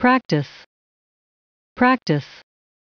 practice. Practice.